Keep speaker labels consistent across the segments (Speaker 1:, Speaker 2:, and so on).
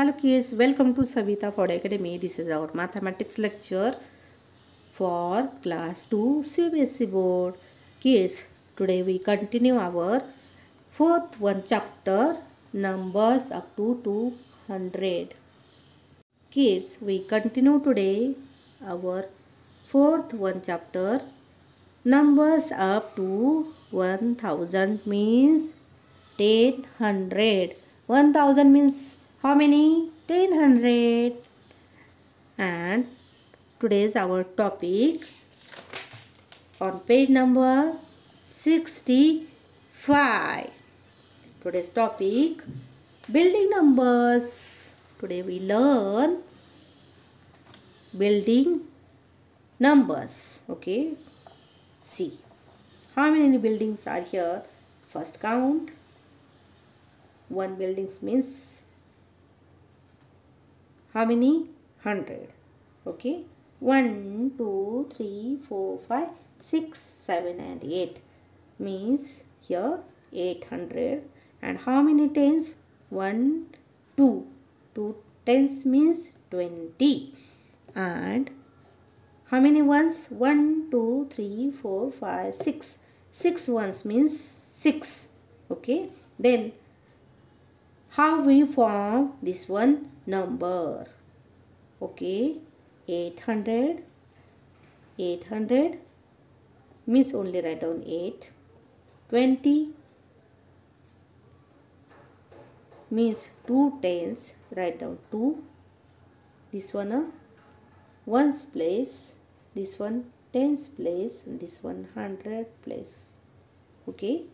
Speaker 1: Hello kids welcome to Savita for academy this is our mathematics lecture for class two C B S E board kids today we continue our fourth one chapter numbers up to two hundred kids we continue today our fourth one chapter numbers up to one thousand means ten hundred one thousand means how many? 1000 and today's our topic. On page number 65 today's topic building numbers. Today we learn building numbers. Okay? See how many buildings are here? First count. One buildings means how many? 100 okay. 1 2 3 4 5 6 7 and 8 means here 800 and how many tens? 1 2 2 tens means 20 and how many ones? 1 2 3 4 5 6 6 ones means 6 okay. Then how we form this one number. Okay. 800 800 means only write down 8 20 means 2 tens write down 2 this one uh, ones place. This one tens place. And this one hundred place. Okay.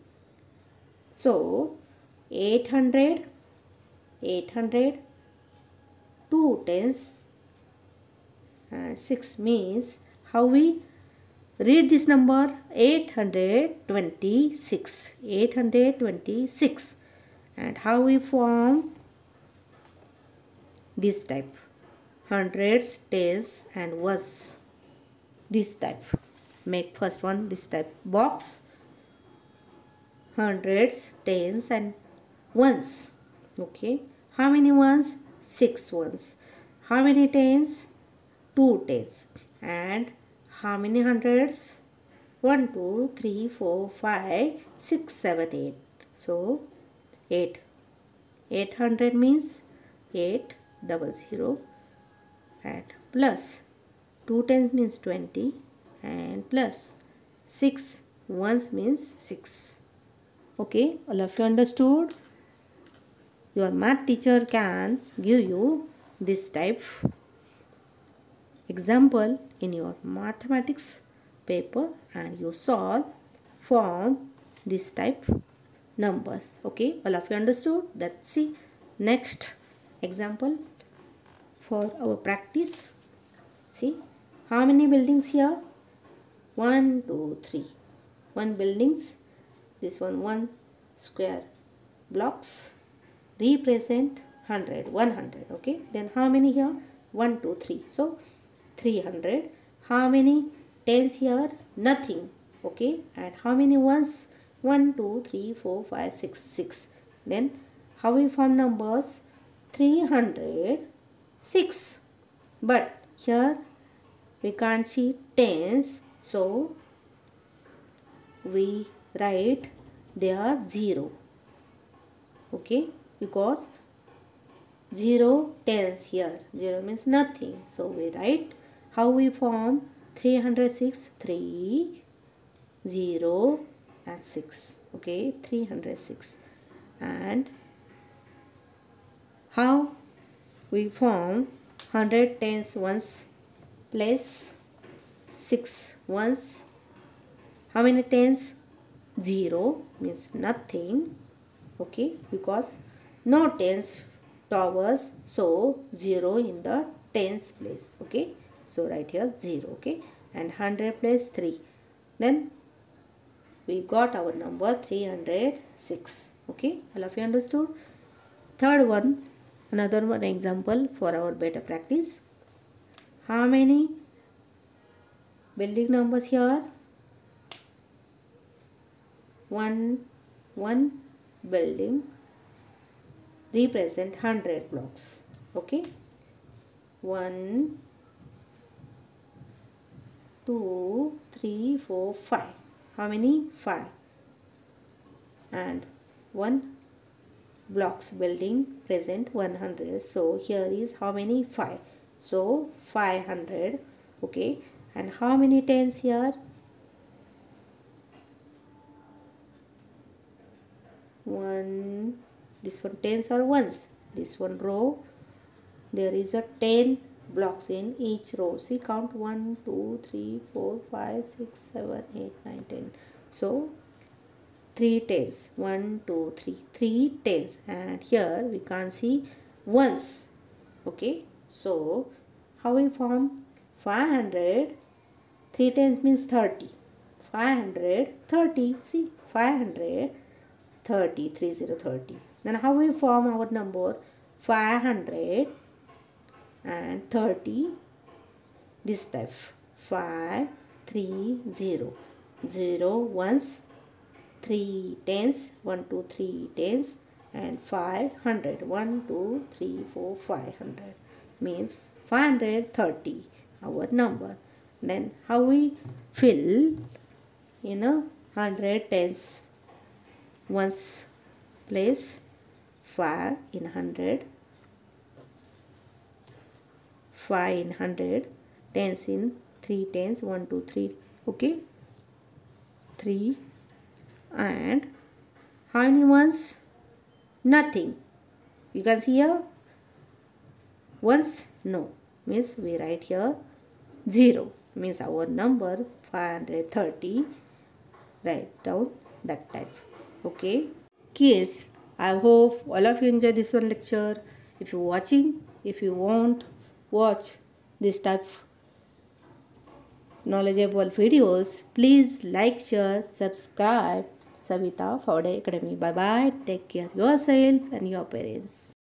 Speaker 1: So 800 800 2 tens and 6 means how we read this number? 826 826 and how we form? This type. Hundreds tens and ones. This type. Make first one this type box. Hundreds tens and ones. Okay. How many ones six ones. How many tens? Two tens. And how many hundreds? One two three four five six seven eight. So 8 800 means 8 double zero and plus. 2 tens means 20 and plus. 6 ones means 6 okay all of you understood your math teacher can give you this type example in your mathematics paper and you solve form this type numbers. Okay? All of you understood? Let's see next example for our practice. See? How many buildings here? One two three. One buildings. This one one square blocks represent 100 100 okay? Then how many here? 1 2 3 so 300 how many? Tens here? Nothing okay? And how many ones? 1 2 3 4 5 6 6 then how we form numbers? 306 but here we can't see tens. So we write there 0 okay because 0 tens here. 0 means nothing. So we write how we form 306 3 0 and 6 okay 306 and how we form 100 tens ones place 6 ones how many tens? 0 means nothing. Okay because no tens towers so 0 in the tens place okay? So right here 0 okay? And 100 place 3 then we got our number 306 okay? All of you understood? Third one another one example for our better practice. How many building numbers here? One one building represent 100 blocks okay? 1 2 3 4 5 how many? 5 and 1 blocks building present 100 so here is how many? 5 so 500 okay? And how many tens here? One this one tens or ones. This one row there is a 10 blocks in each row. See count 1 2 3 4 5 6 7 8 9 10 so 3 tens. 1 2 3 3 tens. And here we can't see ones. Okay? So how we form? 500 3 tens means 30 530 see 500 30 30 30 then how we form our number? 500 and 30 this type. 5 3 0 0 ones 3 tens 1 2 3 tens and 500 1 2 3 4 500 means 530 our number. Then how we fill in a 100 tens. Ones place 5 in 100 5 in 100 tens in 3 tens 1 2 3 okay? 3 and how many ones? Nothing. You can see here once no. Means we write here 0 means our number 530 write down that type okay? Kids i hope all of you enjoy this one lecture. If you're watching if you want watch this type of knowledgeable videos. Please like share subscribe. Savita Phawade academy. Bye bye take care yourself and your parents